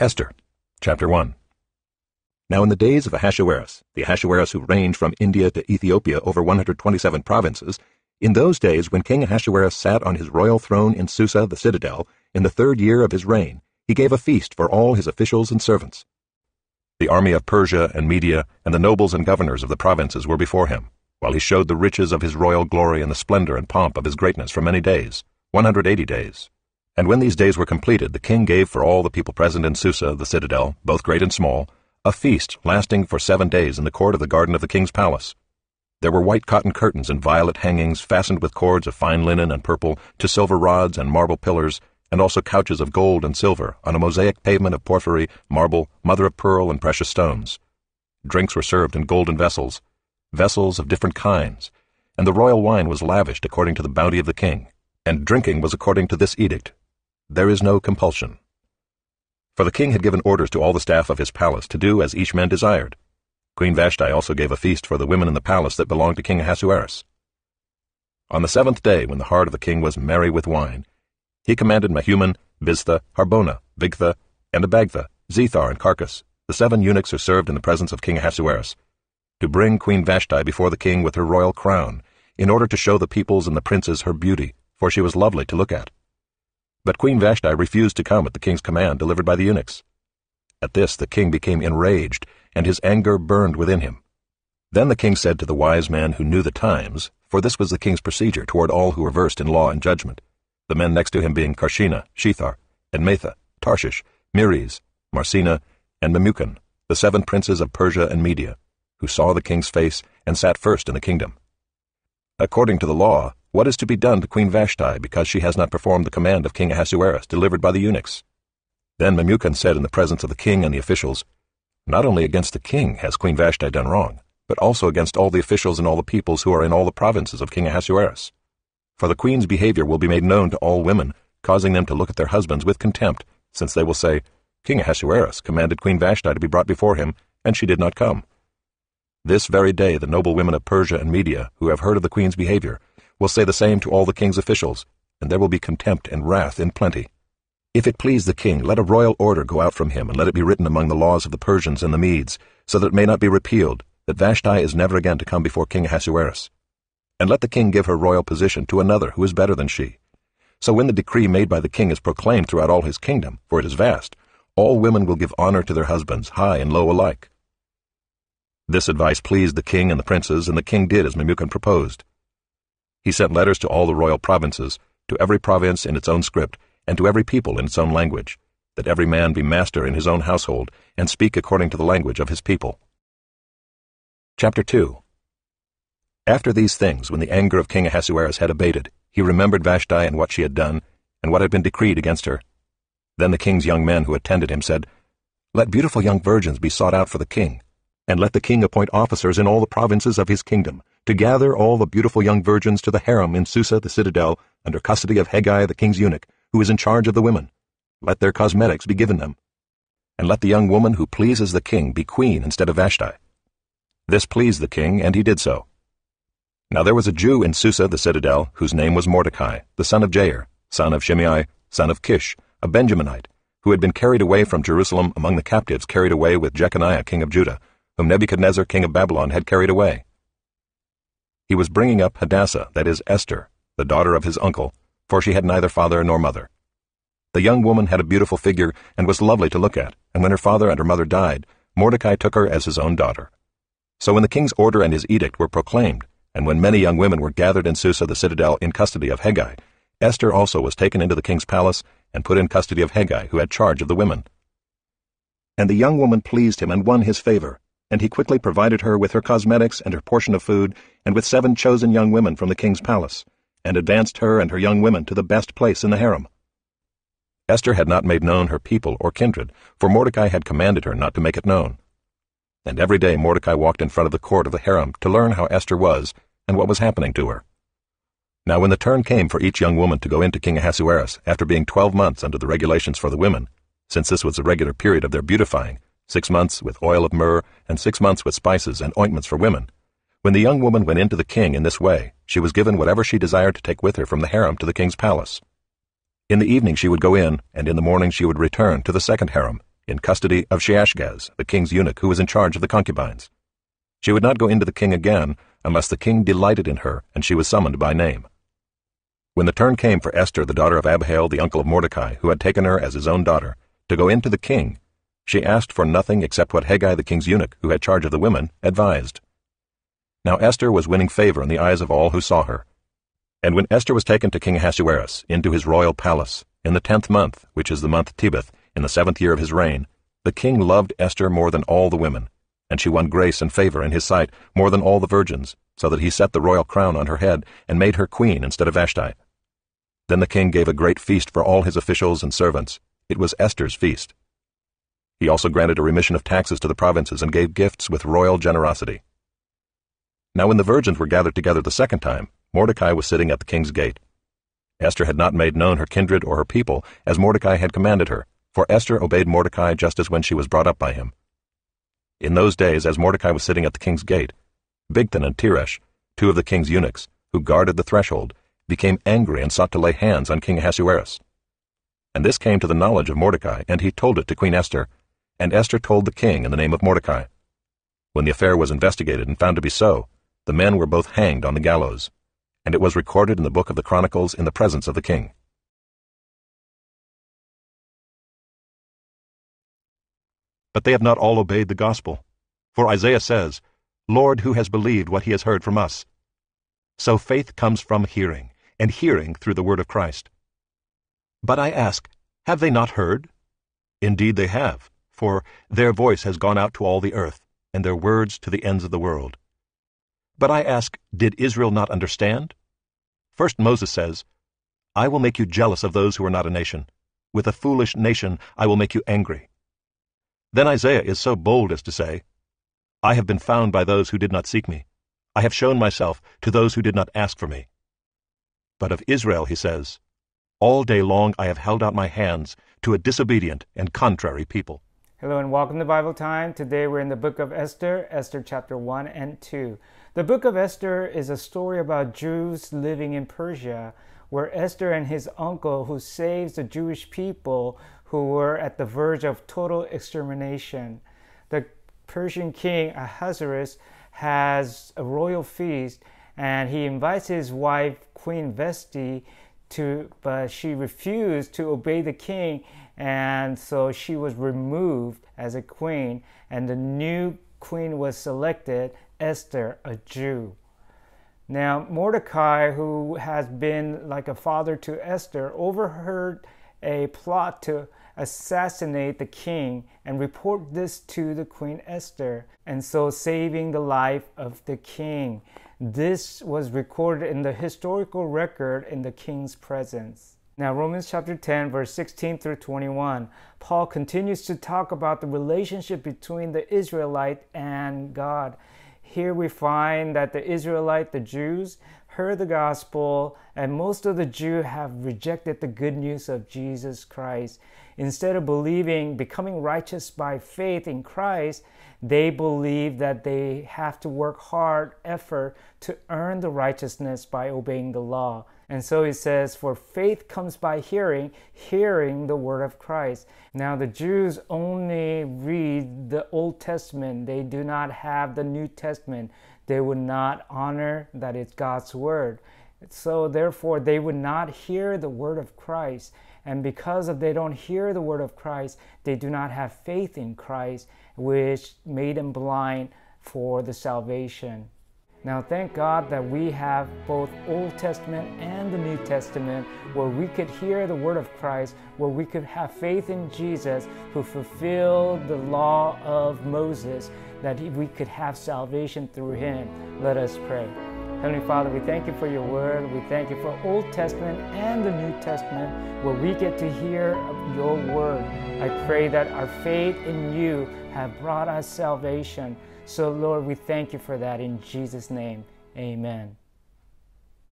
Esther, chapter 1. Now in the days of Ahasuerus, the Ahasuerus who reigned from India to Ethiopia over 127 provinces, in those days when King Ahasuerus sat on his royal throne in Susa the citadel, in the third year of his reign, he gave a feast for all his officials and servants. The army of Persia and Media and the nobles and governors of the provinces were before him, while he showed the riches of his royal glory and the splendor and pomp of his greatness for many days, 180 days. And when these days were completed, the king gave for all the people present in Susa, the citadel, both great and small, a feast lasting for seven days in the court of the garden of the king's palace. There were white cotton curtains and violet hangings fastened with cords of fine linen and purple to silver rods and marble pillars, and also couches of gold and silver on a mosaic pavement of porphyry, marble, mother of pearl, and precious stones. Drinks were served in golden vessels, vessels of different kinds, and the royal wine was lavished according to the bounty of the king, and drinking was according to this edict there is no compulsion. For the king had given orders to all the staff of his palace to do as each man desired. Queen Vashti also gave a feast for the women in the palace that belonged to King Ahasuerus. On the seventh day, when the heart of the king was merry with wine, he commanded Mehuman, Biztha, Harbona, Bigtha, and Abagtha, Zethar, and Carkas, the seven eunuchs who served in the presence of King Ahasuerus, to bring Queen Vashti before the king with her royal crown, in order to show the peoples and the princes her beauty, for she was lovely to look at. But Queen Vashti refused to come at the king's command delivered by the eunuchs. At this the king became enraged, and his anger burned within him. Then the king said to the wise man who knew the times, for this was the king's procedure toward all who were versed in law and judgment, the men next to him being Carshena, Shethar, Admatha, Tarshish, Meres, Marsena, and Memucan, the seven princes of Persia and Media, who saw the king's face and sat first in the kingdom. According to the law, what is to be done to Queen Vashti because she has not performed the command of King Ahasuerus delivered by the eunuchs? Then Memucan said in the presence of the king and the officials, Not only against the king has Queen Vashti done wrong, but also against all the officials and all the peoples who are in all the provinces of King Ahasuerus. For the queen's behavior will be made known to all women, causing them to look at their husbands with contempt, since they will say, King Ahasuerus commanded Queen Vashti to be brought before him, and she did not come. This very day the noble women of Persia and Media, who have heard of the queen's behavior, will say the same to all the king's officials, and there will be contempt and wrath in plenty. If it please the king, let a royal order go out from him, and let it be written among the laws of the Persians and the Medes, so that it may not be repealed, that Vashti is never again to come before King Ahasuerus. And let the king give her royal position to another who is better than she. So when the decree made by the king is proclaimed throughout all his kingdom, for it is vast, all women will give honor to their husbands, high and low alike. This advice pleased the king and the princes, and the king did as Memucan proposed. He sent letters to all the royal provinces, to every province in its own script, and to every people in its own language, that every man be master in his own household, and speak according to the language of his people. Chapter 2 After these things, when the anger of King Ahasuerus had abated, he remembered Vashti and what she had done, and what had been decreed against her. Then the king's young men who attended him said, Let beautiful young virgins be sought out for the king, and let the king appoint officers in all the provinces of his kingdom, to gather all the beautiful young virgins to the harem in Susa the citadel, under custody of Hegai the king's eunuch, who is in charge of the women. Let their cosmetics be given them. And let the young woman who pleases the king be queen instead of Vashti. This pleased the king, and he did so. Now there was a Jew in Susa the citadel, whose name was Mordecai, the son of Jair, son of Shimei, son of Kish, a Benjaminite, who had been carried away from Jerusalem among the captives carried away with Jeconiah king of Judah, whom Nebuchadnezzar king of Babylon had carried away. He was bringing up Hadassah, that is, Esther, the daughter of his uncle, for she had neither father nor mother. The young woman had a beautiful figure and was lovely to look at, and when her father and her mother died, Mordecai took her as his own daughter. So when the king's order and his edict were proclaimed, and when many young women were gathered in Susa the citadel in custody of Hegai, Esther also was taken into the king's palace and put in custody of Hegai, who had charge of the women. And the young woman pleased him and won his favor, and he quickly provided her with her cosmetics and her portion of food, and with seven chosen young women from the king's palace, and advanced her and her young women to the best place in the harem. Esther had not made known her people or kindred, for Mordecai had commanded her not to make it known. And every day Mordecai walked in front of the court of the harem to learn how Esther was and what was happening to her. Now when the turn came for each young woman to go into King Ahasuerus after being twelve months under the regulations for the women, since this was the regular period of their beautifying, six months with oil of myrrh, and six months with spices and ointments for women. When the young woman went in to the king in this way, she was given whatever she desired to take with her from the harem to the king's palace. In the evening she would go in, and in the morning she would return to the second harem, in custody of Shaashgaz, the king's eunuch who was in charge of the concubines. She would not go into the king again unless the king delighted in her and she was summoned by name. When the turn came for Esther, the daughter of Abihail, the uncle of Mordecai, who had taken her as his own daughter, to go in to the king, she asked for nothing except what Hegai the king's eunuch, who had charge of the women, advised. Now Esther was winning favor in the eyes of all who saw her. And when Esther was taken to King Ahasuerus into his royal palace, in the tenth month, which is the month Tebeth, in the seventh year of his reign, the king loved Esther more than all the women, and she won grace and favor in his sight more than all the virgins, so that he set the royal crown on her head and made her queen instead of Vashti. Then the king gave a great feast for all his officials and servants. It was Esther's feast. He also granted a remission of taxes to the provinces and gave gifts with royal generosity. Now when the virgins were gathered together the second time, Mordecai was sitting at the king's gate. Esther had not made known her kindred or her people, as Mordecai had commanded her, for Esther obeyed Mordecai just as when she was brought up by him. In those days, as Mordecai was sitting at the king's gate, Bigthan and Teresh, two of the king's eunuchs, who guarded the threshold, became angry and sought to lay hands on King Ahasuerus. And this came to the knowledge of Mordecai, and he told it to Queen Esther, and Esther told the king in the name of Mordecai. When the affair was investigated and found to be so, the men were both hanged on the gallows, and it was recorded in the book of the Chronicles in the presence of the king. But they have not all obeyed the gospel. For Isaiah says, Lord, who has believed what he has heard from us? So faith comes from hearing, and hearing through the word of Christ. But I ask, have they not heard? Indeed they have, for their voice has gone out to all the earth, and their words to the ends of the world. But I ask, did Israel not understand? First Moses says, I will make you jealous of those who are not a nation. With a foolish nation I will make you angry. Then Isaiah is so bold as to say, I have been found by those who did not seek me. I have shown myself to those who did not ask for me. But of Israel he says, All day long I have held out my hands to a disobedient and contrary people. Hello and welcome to Bible Time. Today we're in the book of Esther, Esther chapter 1 and 2. The book of Esther is a story about Jews living in Persia, where Esther and his uncle, who saves the Jewish people, who were at the verge of total extermination. The Persian king Ahasuerus has a royal feast and he invites his wife Queen Vashti to but she refused to obey the king and so she was removed as a queen and the new queen was selected Esther a Jew now Mordecai who has been like a father to Esther overheard a plot to assassinate the king and report this to the Queen Esther, and so saving the life of the king. This was recorded in the historical record in the king's presence. Now, Romans chapter 10, verse 16 through 21, Paul continues to talk about the relationship between the Israelite and God. Here we find that the Israelite, the Jews, heard the gospel, and most of the Jews have rejected the good news of Jesus Christ. Instead of believing, becoming righteous by faith in Christ, they believe that they have to work hard, effort to earn the righteousness by obeying the law. And so he says, For faith comes by hearing, hearing the word of Christ. Now, the Jews only read the Old Testament, they do not have the New Testament they would not honor that it's God's word. So therefore they would not hear the word of Christ. And because of they don't hear the word of Christ, they do not have faith in Christ, which made them blind for the salvation. Now, thank God that we have both Old Testament and the New Testament where we could hear the word of Christ, where we could have faith in Jesus who fulfilled the law of Moses, that we could have salvation through him. Let us pray. Heavenly Father, we thank you for your word. We thank you for Old Testament and the New Testament where we get to hear your word. I pray that our faith in you have brought us salvation. So, Lord, we thank you for that in Jesus' name. Amen.